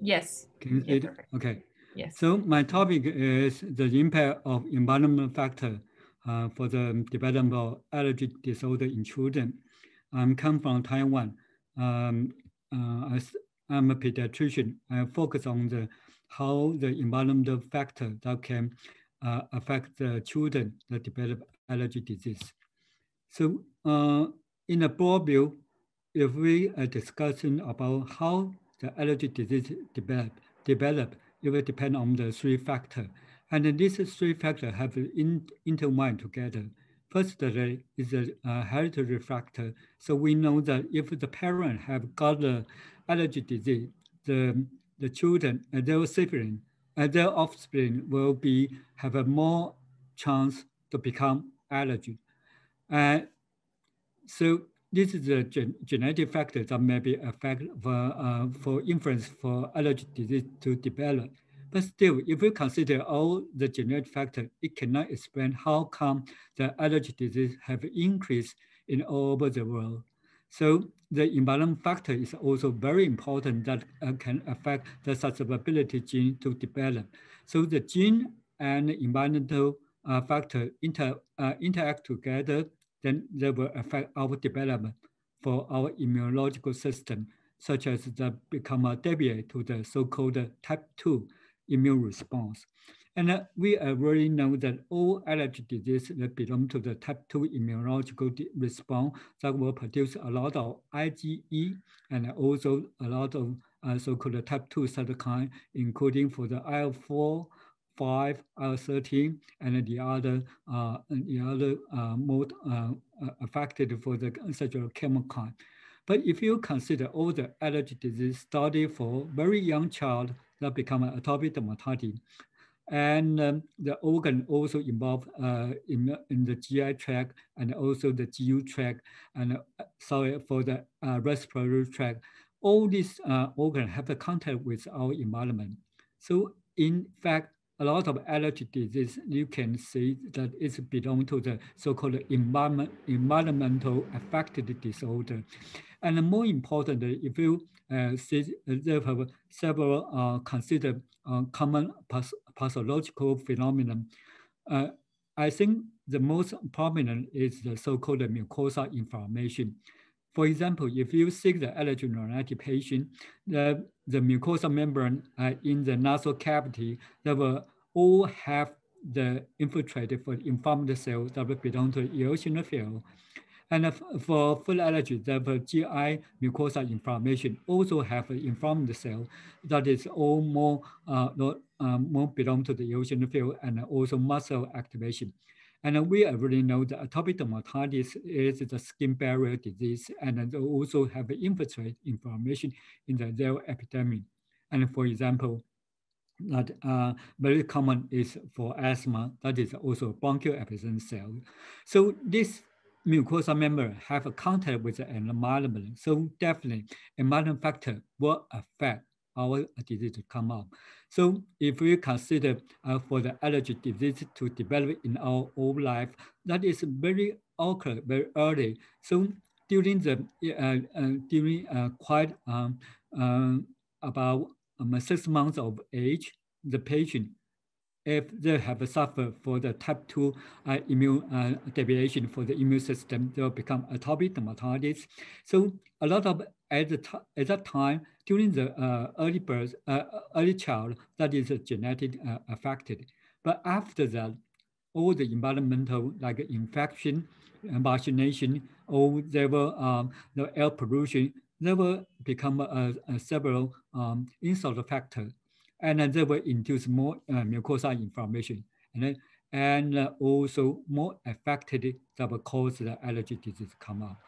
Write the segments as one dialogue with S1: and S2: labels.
S1: Yes.
S2: Can you see
S1: Yeah,
S2: it? Okay.
S1: Yes.
S2: So my topic is the impact of environment factor uh, for the development of allergy disorder in children. I'm come from Taiwan. Um, uh, I'm a pediatrician. I focus on the how the environmental factor that can uh, affect the children that develop allergy disease. So uh, in a broad view, if we are discussing about how the allergy disease develop, develop, it will depend on the three factors. And these three factors have in, intertwined together. Firstly is a uh, hereditary factor. So we know that if the parent have got the allergy disease, the, the children and their sibling and their offspring will be have a more chance to become allergy. And so this is a gen genetic factor that may be affect for, uh, for influence for allergy disease to develop. But still, if we consider all the genetic factors, it cannot explain how come the allergy disease have increased in all over the world. So the environment factor is also very important that uh, can affect the susceptibility gene to develop. So the gene and environmental uh, factor inter, uh, interact together, then they will affect our development for our immunological system, such as the become a deviate to the so-called type 2 immune response. And uh, we already know that all allergy diseases that belong to the type 2 immunological response that will produce a lot of IgE and also a lot of uh, so-called type 2 cytokine, including for the IL-4, 5, IL-13, and the other, uh, the other uh, mode uh, uh, affected for the sexual chemokine. But if you consider all the allergy disease study for very young child that become atopic dermatitis, and um, the organ also involved uh, in, in the GI tract and also the GU tract and uh, sorry for the uh, respiratory tract. All these uh, organs have a contact with our environment. So in fact, a lot of allergy disease, you can see that it's belong to the so-called environment, environmental affected disorder. And more importantly, if you uh, see, there have several uh, considered uh, common pathological phenomenon. Uh, I think the most prominent is the so-called mucosa inflammation. For example, if you see the rhinitis patient, the, the mucosa membrane uh, in the nasal cavity, they will all have the infiltrated for inflamed cells that will belong to the eosinophil. And for food allergy, the GI mucosa inflammation also have an inflamed cell that is all more, uh, not, um, more belong to the eosinophil and also mast cell activation. And we already know that atopic dermatitis is the skin barrier disease and also have infiltrate inflammation in the cell epithelium. And for example, that uh, very common is for asthma, that is also bronchial epithelial cell. So this mucosa member have a contact with the environment. So definitely environment factor will affect our disease to come up. So if we consider uh, for the allergy disease to develop in our old life, that is very occur very early. So during the uh, uh, during uh, quite um, uh, about um, six months of age, the patient if they have suffered for the type 2 uh, immune uh, deviation for the immune system, they will become atopic dermatitis. So a lot of, at, the at that time, during the uh, early birth, uh, early child, that is genetic uh, affected. But after that, all the environmental like infection, vaccination, or there were um, the air pollution, they will become a several um, insult factor and then they will induce more uh, mucosa inflammation, and then, and uh, also more affected that will cause the allergy disease come up.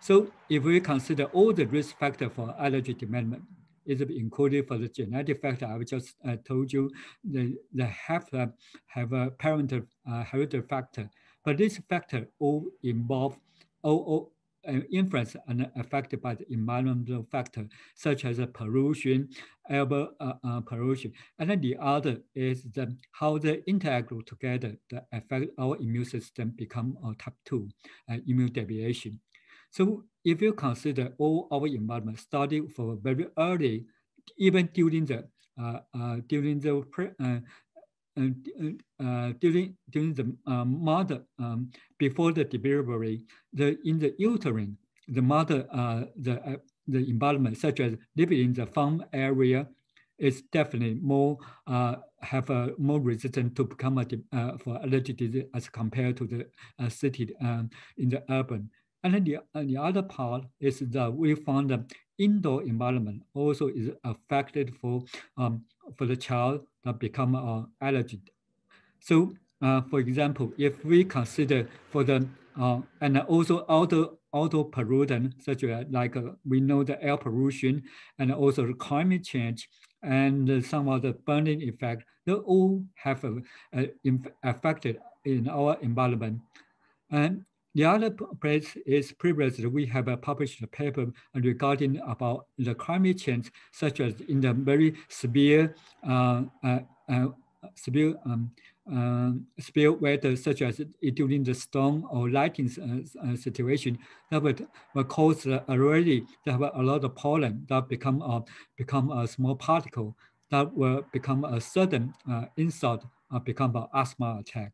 S2: So if we consider all the risk factor for allergy development, is included for the genetic factor? I just uh, told you, the, the have, uh, have a parental uh, hereditary factor, but this factor all involve all, all influenced and affected by the environmental factor, such as pollution, air uh, uh, pollution. And then the other is the, how they interact together that affect our immune system become a type 2 uh, immune deviation. So if you consider all our environment starting from very early even during the during the uh, during during the uh, mother um, before the delivery, the in the uterine, the mother uh, the the environment such as living in the farm area is definitely more uh, have a more resistant to become a uh, for allergic disease as compared to the uh, city um, in the urban. And then the, uh, the other part is that we found the indoor environment also is affected for um, for the child that become uh, allergic. So uh, for example, if we consider for the uh, and also outdoor auto pollutant such as like uh, we know the air pollution and also the climate change and some of the burning effect, they all have affected in our environment. And the other place is previously we have published a paper regarding about the climate change, such as in the very severe, uh, uh, uh, severe um, um, spill weather, such as during the storm or lightning uh, uh, situation, that would, would cause uh, already to have a lot of pollen that become a, become a small particle that will become a sudden uh, insult, uh, become an asthma attack.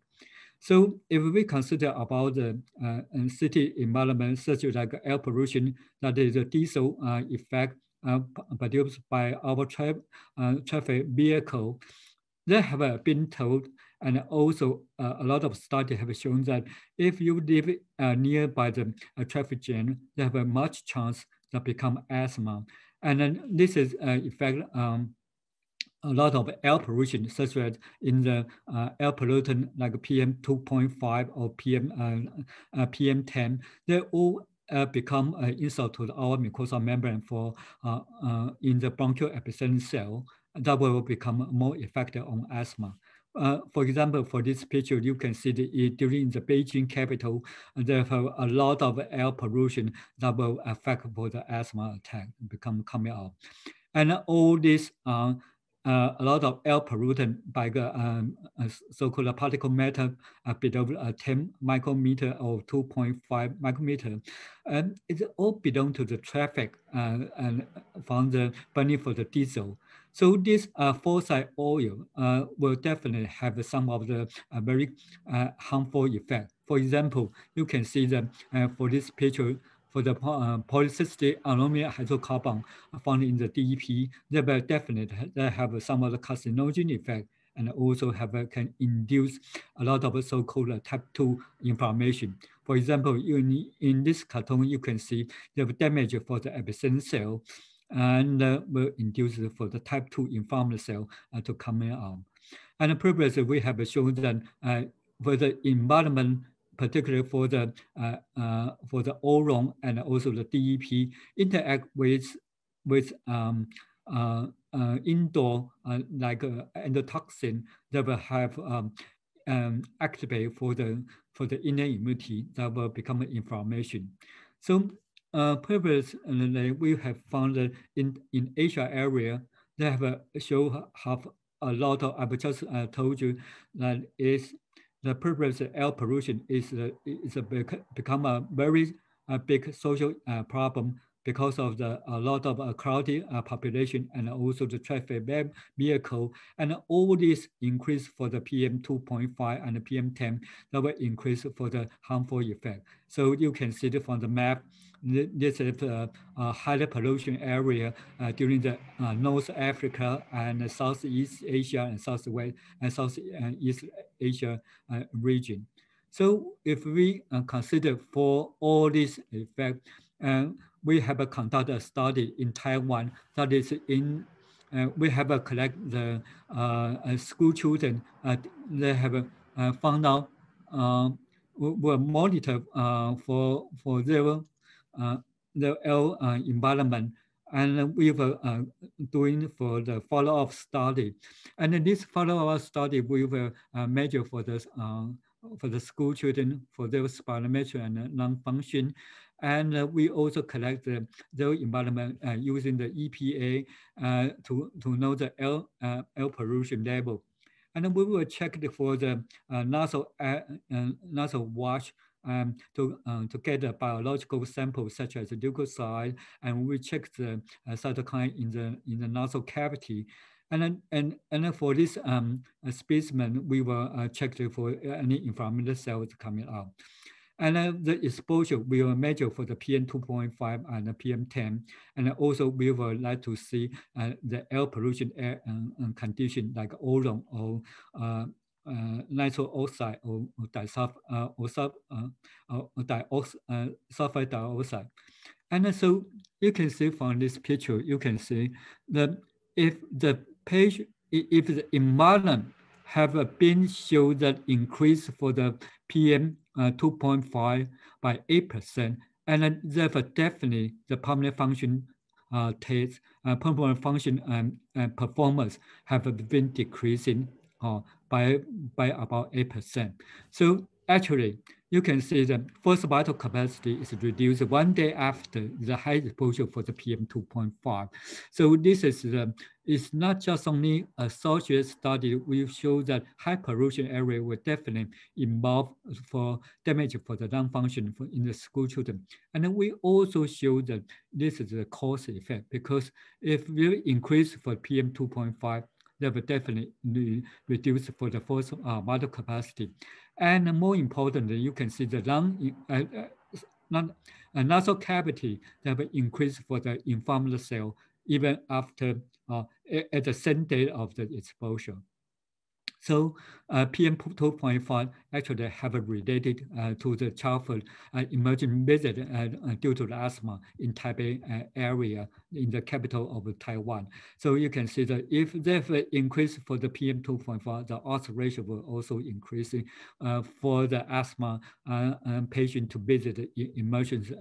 S2: So if we consider about the uh, city environment, such as like air pollution, that is a diesel uh, effect uh, produced by our tra uh, traffic vehicle, they have been told and also uh, a lot of studies have shown that if you live uh, nearby the uh, traffic jam, you have a much chance to become asthma. And then this is uh, effect um, a lot of air pollution, such as in the uh, air pollutant like PM 2.5 or PM uh, uh, PM 10, they all uh, become an insult to our mucosal membrane for uh, uh, in the bronchial epithelial cell that will become more effective on asthma. Uh, for example, for this picture, you can see the, during the Beijing capital, there have a lot of air pollution that will affect for the asthma attack become coming out. And all this, uh, uh, a lot of air pollutant by the um, so-called particle matter uh, below uh, 10 micrometer or 2.5 micrometer. And it all belong to the traffic uh, and from the burning for the diesel. So this uh, fossil oil uh, will definitely have some of the uh, very uh, harmful effect. For example, you can see that uh, for this picture, for the uh, polycyclic aromatic hydrocarbon found in the DEP, they will definite they have some of the carcinogen effect and also have can induce a lot of so-called type 2 inflammation. For example, in, in this cartoon, you can see the damage for the epithelial cell and uh, will induce for the type 2 inflamed cell uh, to come out. And previously, we have shown that uh, for the environment, particularly for the uh, uh, for the oron and also the DEP, interact with with um, uh, indoor like endotoxin that will have um, um, activate for the for the innate immunity that will become inflammation. So uh, previously, we have found that in, in Asia area, they have uh, show have a lot of, I've just uh, told you that is the previous air pollution is, is a, become a very big social uh, problem because of the a lot of uh, crowded uh, population and also the traffic vehicle and all this increase for the PM 2.5 and the PM 10 that will increase for the harmful effect. So you can see it from the map this is a, a high pollution area uh, during the uh, North Africa and Southeast Asia and Southwest and Southeast Asia uh, region. So if we uh, consider for all these effects, we have conducted a study in Taiwan that is in uh, we have uh, collect the uh, school children. they have found out will monitor for for their uh, the L uh, environment and we were uh, doing for the follow-up study. And in this follow-up study, we will measure for the, for the school children for their spirometry and lung function. And uh, we also collect the, their environment uh, using the EPA uh, to, to know the air, air pollution level. And we will check for the nasal, nasal wash um, to, um, to get a biological sample such as leukocyte, and we check the uh, cytokine in the in the nasal cavity. And then, and and for this um, specimen, we will uh, check for any inflammatory cells coming out. And then the exposure we will measure for the PM 2.5 and the PM10. And also we will like to see uh, the air pollution air um, um, condition like ozone or uh, uh, nitrous oxide or, or disulf uh, or sub uh, or diox uh, dioxide. And so you can see from this picture, you can see that if the page, if the environment have been shown that increase for the PM uh, 2.5 by 8%, and then therefore definitely the pulmonary function uh, test, uh, pulmonary function and, and performance have been decreasing uh, by, by about 8%. So actually, you can see the forced vital capacity is reduced one day after the high exposure for the PM 2.5. So this is the, it's not just only a social study. We show that high pollution area will definitely involve for damage for the lung function for in the school children. And we also show that this is the cause effect because if we increase for PM 2.5, that will definitely reduce for the forced uh, vital capacity. And more importantly, you can see the lung, uh, uh, uh, nasal cavity that will increase for the inflammatory cell even after uh, at the same day of the exposure. So uh, PM 2.5 actually have related uh, to the childhood uh, emerging visit uh, uh, due to the asthma in Taipei uh, area in the capital of Taiwan. So you can see that if there's an increase for the PM 2.5, the odds ratio will also increase for the asthma patient to visit emergency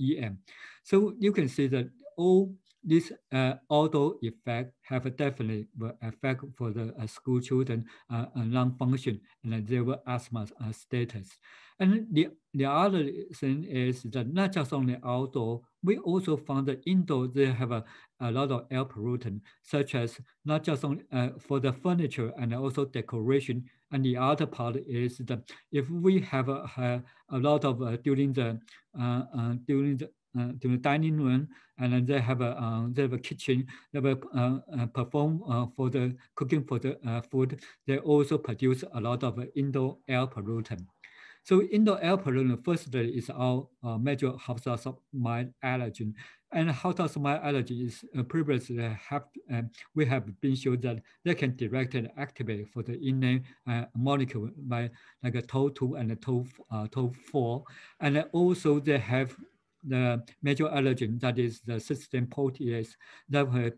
S2: EM. So you can see that all this uh, effect have definitely will affect for the uh, school children uh, lung function and their asthma uh, status. And the, the other thing is that not just only outdoor, we also found that indoor they have a, a lot of air pollutant, such as not just only uh, for the furniture and also decoration. And the other part is that if we have a, a lot of uh, during the uh, uh, during the uh, to the dining room, and then they have a uh, they have a kitchen. They will uh, uh, perform uh, for the cooking for the uh, food. They also produce a lot of indoor air pollutant. So indoor air pollutant, firstly, is our major house-dust-mite allergen. And house-dust-mite allergy is previously have um, we have been shown that they can directly activate for the innate molecule by like a TOL2 and a TOL, TOL4. And also they have the major allergen, that is the cysteine protease, that will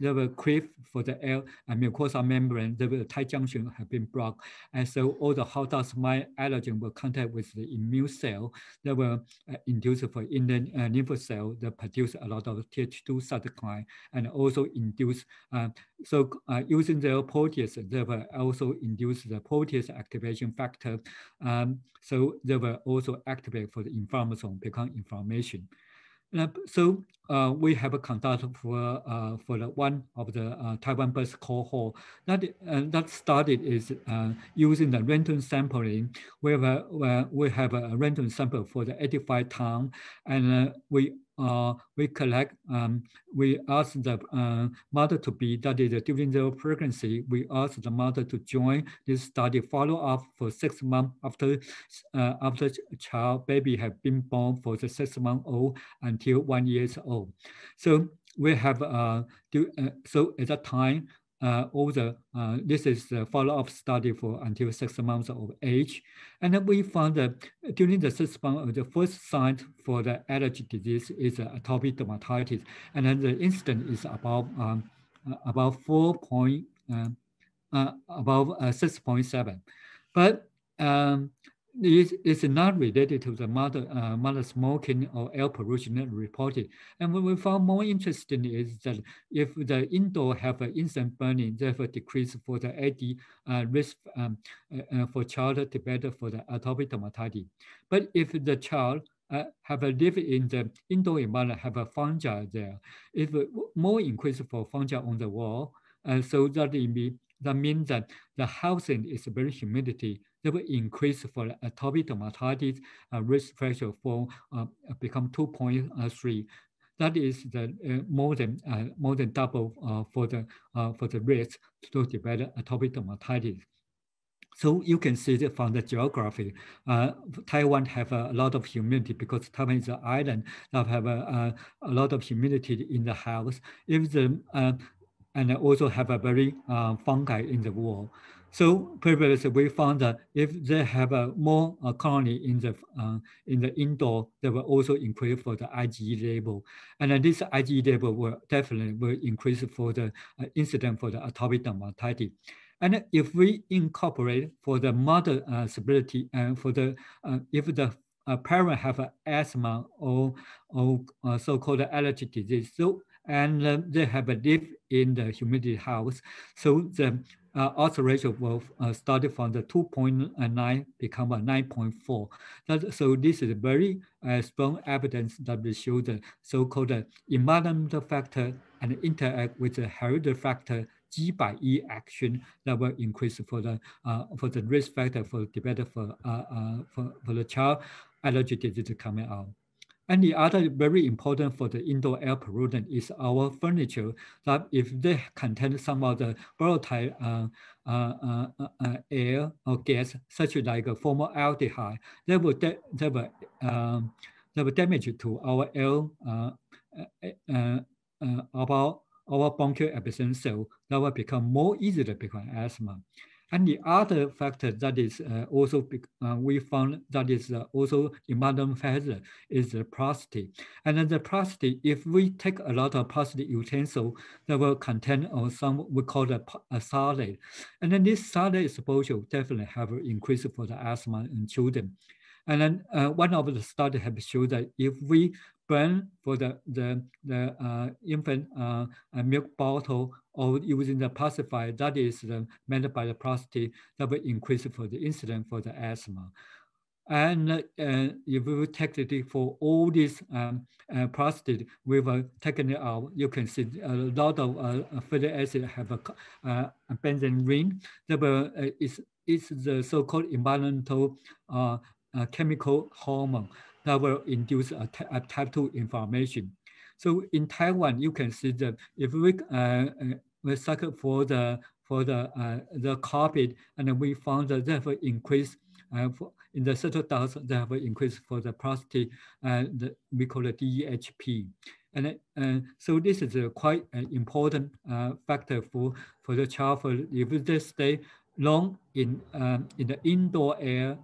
S2: they will cleave for the air and mucosal membrane, the tight junction have been blocked. And so all the house-dust-mite allergen will contact with the immune cell that will uh, induce for in the uh, lymph cell that produce a lot of Th2 cytokine and also induce, uh, so uh, using the protease, they will also induce the protease activation factor. Um, so they will also activate for the inflammation, become inflammation. So uh, we have a conduct for uh, for the one of the uh, Taiwan-based cohort that uh, that started is uh, using the random sampling, where, where we have a random sample for the 85 town, and we uh, we collect, um, we ask the uh, mother to be, that is during the pregnancy, we ask the mother to join this study, follow up for six months after uh, after child baby have been born for the six month old until one years old. So we have, uh, do, uh, so at that time, uh, all the, uh, this is the follow-up study for until six months of age. And then we found that during the six months, the first sign for the allergy disease is uh, atopic dermatitis. And then the incidence is about, um, uh, about four point, uh, uh, about uh, 6.7. But um, is, is not related to the mother, uh, mother smoking or air pollution reported. And what we found more interesting is that if the indoor have an instant burning, therefore decrease for the AD uh, risk um, uh, uh, for child develop for the atopic dermatitis. But if the child uh, have a live in the indoor environment, have a fungi there, if more increase for fungi on the wall, uh, so that it be that means that the housing is very humidity. That will increase for atopic dermatitis uh, risk factor for uh, become 2.3 that is the uh, more than uh, more than double uh, for the for the risk to develop atopic dermatitis. So you can see that from the geography, uh, Taiwan have a, lot of humidity because Taiwan is an island that have a, a, a lot of humidity in the house. If the uh, and also have a very uh, fungi in the wall. So previously we found that if they have a more uh, colony in the uh, in the indoor, they will also increase for the IgE level, and then this IgE level will definitely will increase for the uh, incident for the atopic dermatitis. And if we incorporate for the mother uh, stability and for the uh, if the uh, parent have asthma or or so-called allergy disease, so and they have a dip in the humidity house, so the uh, odds ratio will uh, start from the 2.9 become a 9.4. That, so this is very uh, strong evidence that will show the so-called environmental factor and interact with the hereditary factor G by E action that will increase for the uh, for the risk factor for develop for uh, uh, for, for the child allergy disease coming out. And the other very important for the indoor air pollutant is our furniture that if they contain some of the volatile uh, uh, uh, uh air or gas, such like a formaldehyde, they will, they will, um, they will damage to our air uh, uh, about our bronchial epithelial cell that will become more easily become asthma. And the other factor that is uh, also uh, we found that is uh, also important factor is the plastic. And then the plastic, if we take a lot of plastic utensil that will contain or some we call it a phthalate, and then this phthalate exposure definitely have increased for the asthma in children. And then uh, one of the studies have shown that if we burn for the, the, the uh, infant uh, milk bottle or using the pacifier that is uh, made by the prostate that will increase for the incident for the asthma. And uh, if we take it for all these um, uh, prostate, we will take it out. You can see a lot of uh, fatty acid have a, uh, benzene ring. That uh, is, is the so-called environmental uh, uh, chemical hormone that will induce a, a type 2 inflammation. So in Taiwan, you can see that if we, uh, uh we cycle for the for the uh, the carpet, and we found that that will increase uh, for, in the central dust that will increase for the prostate, uh, we call it DEHP. And uh, so this is a quite uh, important uh, factor for, for the child for if they stay long in um, in the indoor air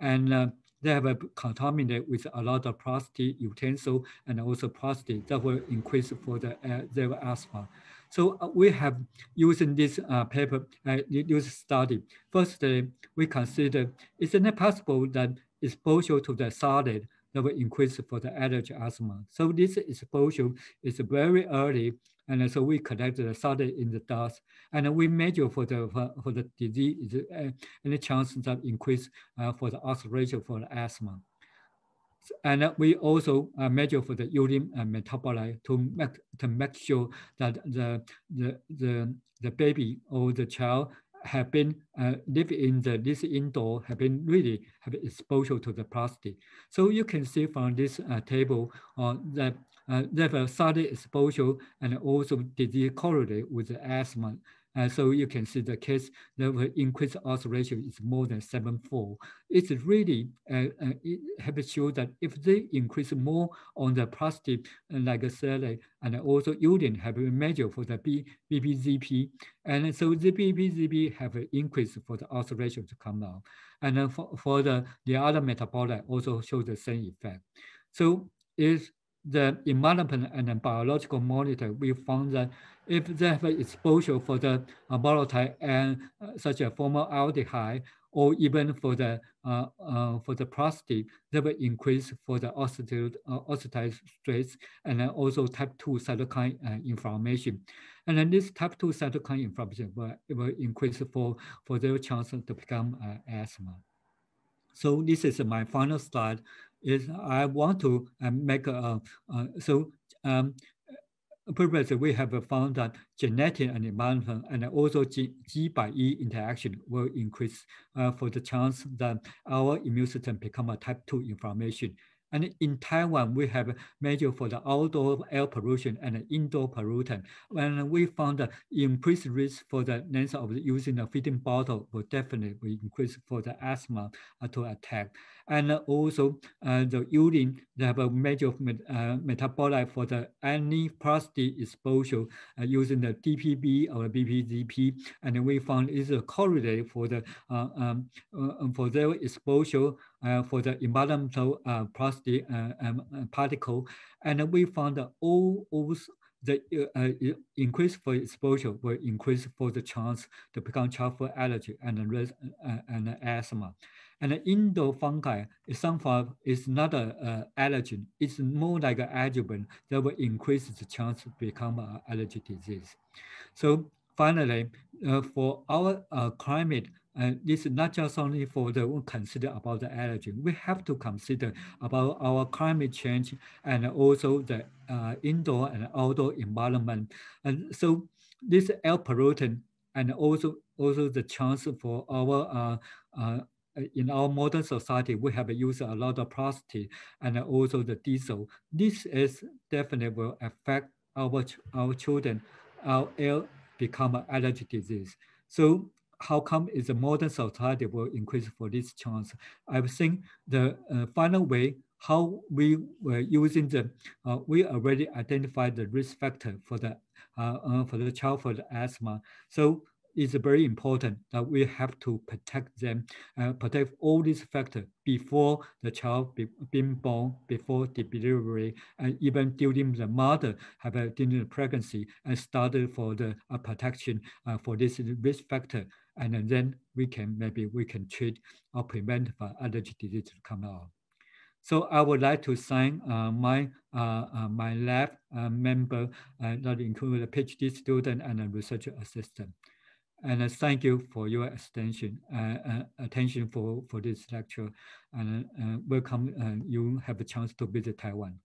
S2: and they have a contaminated with a lot of plastic utensil and also plastic that will increase for the uh, their asthma. So uh, we have using this uh, paper, uh, use study. Firstly, we consider, isn't it possible that exposure to the phthalate that will increase for the allergy asthma? So this exposure is very early and so we collect the phthalate in the dust, and we measure for the for, for the disease uh, any chance that increase uh, for the odds ratio for the asthma. And we also uh, measure for the urine uh, metabolite to make to make sure that the the the, the baby or the child have been uh, live in the this indoor have been really have exposure to the plastic. So you can see from this uh, table uh, that uh, they have a phthalate exposure and also disease correlate with the asthma. Uh, so you can see the case, that the increased odds ratio is more than sevenfold. It's really, uh, uh, that if they increase more on the plastic, uh, like salad, and also urine have a measure for the B, BPZP. And so the BPZP have an increase for the odds ratio to come down. And for, for the, the other metabolite also show the same effect. So is the environment and the biological monitor, we found that if they have exposure for the uh, volatile and uh, such a formaldehyde, or even for the uh, uh, for the prostate, they will increase for the oxidative, uh, stress and then also type 2 cytokine uh, inflammation. And then this type 2 cytokine inflammation will, will increase for, for their chance to become asthma. So this is my final slide is I want to uh, make a, uh, so um, previously we have found that genetic and environment and also G, G by E interaction will increase uh, for the chance that our immune system become a type 2 inflammation and in Taiwan, we have measure for the outdoor air pollution and indoor pollutant. And we found that increased risk for the length of using a feeding bottle will definitely increase for the asthma uh, to attack. And also uh, the urine, they have a major met, uh, metabolite for the any plastic exposure uh, using the DPB or BPDP. And we found is a correlate for the um, for their exposure uh, for the environmental uh, plastic uh, um, particle, and we found that all, all the uh, increase for exposure will increase for the chance to become childhood allergy and and asthma. And indoor fungi is somehow is not an allergen. It's more like an adjuvant that will increase the chance to become an allergy disease. So finally, uh, for our climate, and this is not just only for the consider about the allergy. We have to consider about our climate change and also the uh, indoor and outdoor environment. And so this air pollutant and also also the chance for our uh, uh, in our modern society, we have used a lot of plastic and also the diesel. This is definitely will affect our our children. Our air become an allergy disease. So how come is a modern society will increase for this chance? I think the uh, final way how we were using the, uh, we already identified the risk factor for the uh, uh for the child for the asthma. So it's very important that we have to protect them, uh, protect all these factors before the child be, being born, before the delivery, and even during the mother have a, during the pregnancy, and started for the uh, protection uh, for this risk factor and then we can maybe we can treat or prevent for allergy disease to come out. So I would like to thank uh, my uh, uh, my lab uh, member uh, that include a PhD student and a research assistant. And uh, thank you for your attention, uh, uh, attention for, for this lecture. And uh, welcome, uh, you have a chance to visit Taiwan.